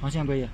航线可以。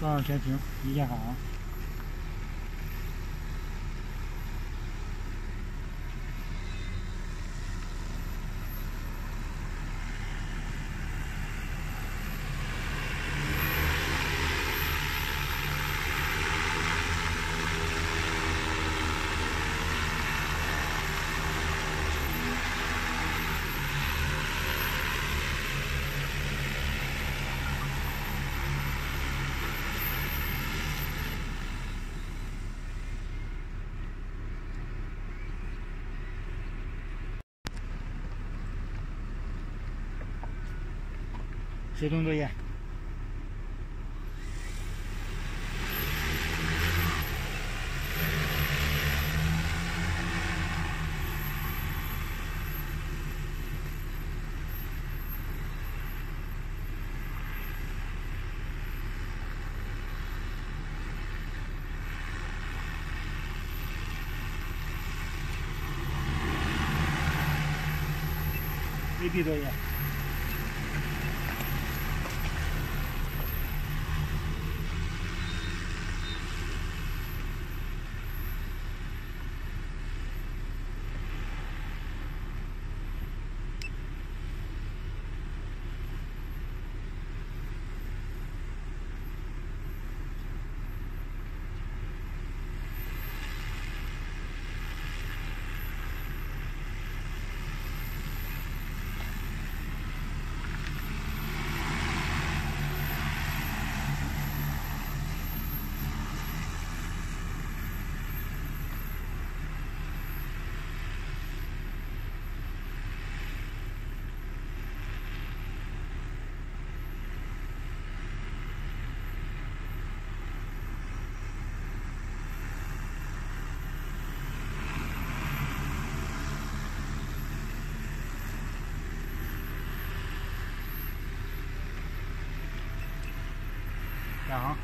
放上全屏，一键好。协同作业。VB 作业。改行